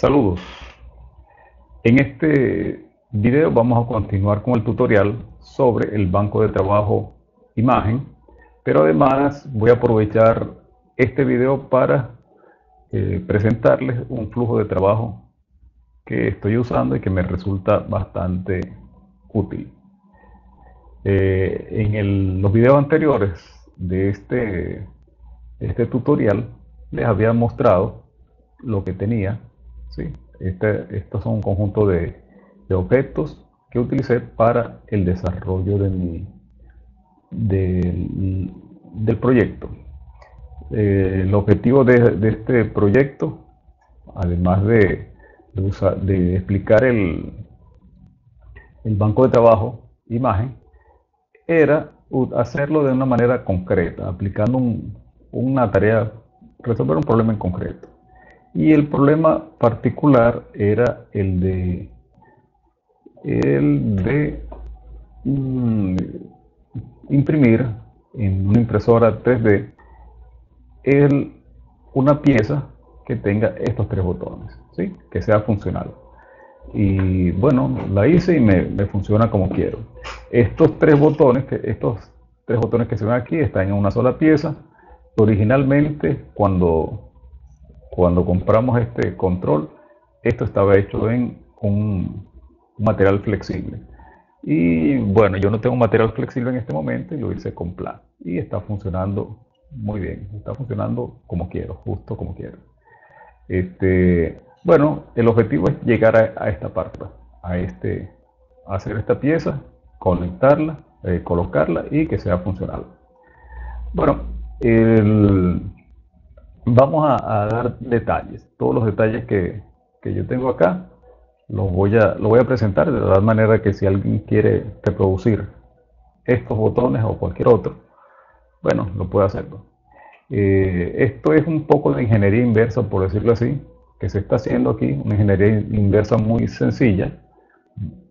Saludos. En este video vamos a continuar con el tutorial sobre el banco de trabajo imagen, pero además voy a aprovechar este video para eh, presentarles un flujo de trabajo que estoy usando y que me resulta bastante útil. Eh, en los videos anteriores de este, este tutorial les había mostrado lo que tenía. ¿Sí? Este, estos son un conjunto de, objetos que utilicé para el desarrollo de mi, del proyecto. Eh, el objetivo de, este proyecto, además de, de, explicar el banco de trabajo, imagen, era hacerlo de una manera concreta, aplicando una tarea, resolver un problema en concreto. Y el problema particular era el de el de mm, imprimir en una impresora 3D el, una pieza que tenga estos tres botones, ¿sí? que sea funcional. Y bueno, la hice y me, me funciona como quiero. Estos tres botones, que, estos tres botones que se ven aquí están en una sola pieza. Originalmente, cuando, cuando compramos este control, esto estaba hecho en un material flexible. Y bueno, yo no tengo material flexible en este momento y lo hice con plan. Y está funcionando muy bien. Está funcionando como quiero, justo como quiero. Este, bueno, el objetivo es llegar a, esta parte, a este, hacer esta pieza conectarla, eh, colocarla y que sea funcional. Bueno, vamos a, dar detalles. Todos los detalles que, yo tengo acá los voy, a, presentar de tal manera que si alguien quiere reproducir estos botones o cualquier otro, bueno, lo puede hacerlo. Eh, esto es un poco de ingeniería inversa, por decirlo así, que se está haciendo aquí, una ingeniería inversa muy sencilla,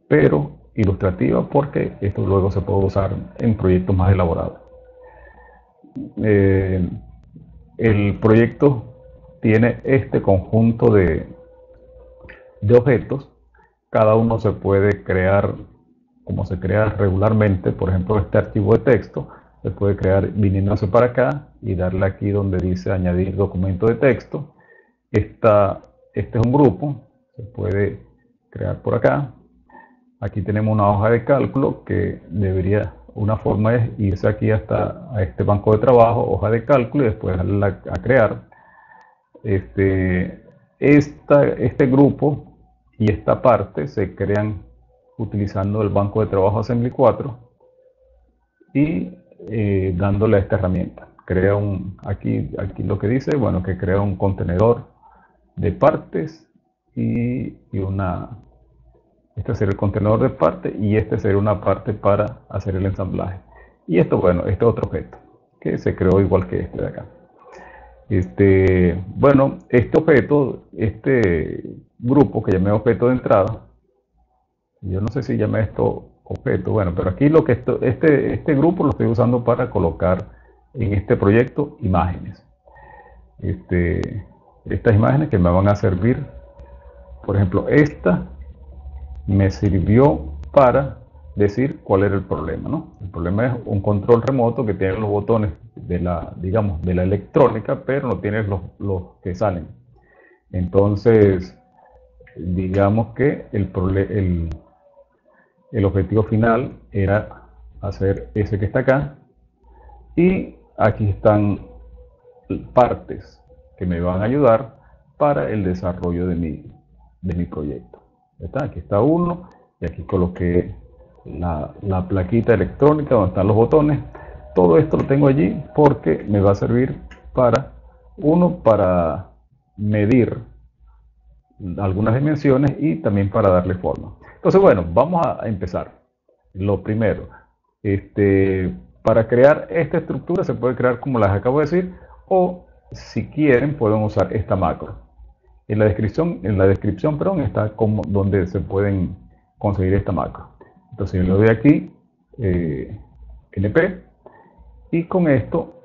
pero ilustrativa porque esto luego se puede usar en proyectos más elaborados. Eh, el proyecto tiene este conjunto de, de objetos. Cada uno se puede crear como se crea regularmente. Por ejemplo, este archivo de texto se puede crear viniéndose para acá y darle aquí donde dice añadir documento de texto. Esta, este es un grupo, se puede crear por acá Aquí tenemos una hoja de cálculo que debería, una forma es irse aquí hasta a este banco de trabajo, hoja de cálculo y después darle a crear. Este, esta, este grupo y esta parte se crean utilizando el banco de trabajo Assembly 4 y eh, dándole a esta herramienta. Crea un, aquí, aquí lo que dice, bueno, que crea un contenedor de partes y, y una, este sería el contenedor de parte y este sería una parte para hacer el ensamblaje. Y esto, bueno, este otro objeto que se creó igual que este de acá. Este, bueno, este objeto, este grupo que llamé objeto de entrada, yo no sé si llamé esto objeto, bueno, pero aquí lo que esto, este, este grupo lo estoy usando para colocar en este proyecto imágenes. Este, estas imágenes que me van a servir, por ejemplo, esta me sirvió para decir cuál era el problema. ¿no? El problema es un control remoto que tiene los botones de la, digamos, de la electrónica, pero no tiene los, los que salen. Entonces, digamos que el, el, el objetivo final era hacer ese que está acá. Y aquí están partes que me van a ayudar para el desarrollo de mi, de mi proyecto. Aquí está uno y aquí coloqué la, plaquita electrónica donde están los botones. Todo esto lo tengo allí porque me va a servir para, uno, para medir algunas dimensiones y también para darle forma. Entonces, bueno, vamos a empezar. Lo primero, este, para crear esta estructura se puede crear como les acabo de decir o si quieren pueden usar esta macro. En la descripción, en la descripción perdón, está como, donde se pueden conseguir esta macro. Entonces yo le doy aquí eh, NP y con esto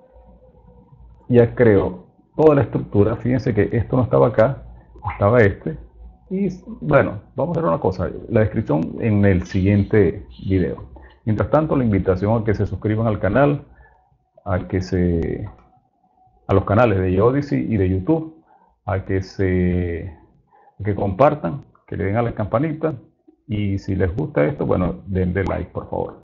ya creo toda la estructura. Fíjense que esto no estaba acá, estaba este. Y bueno, vamos a hacer una cosa, la descripción en el siguiente video. Mientras tanto, la invitación a que se suscriban al canal, a que se a los canales de Odyssey y de YouTube, a que se que compartan, que le den a la campanita y si les gusta esto, bueno, denle like por favor.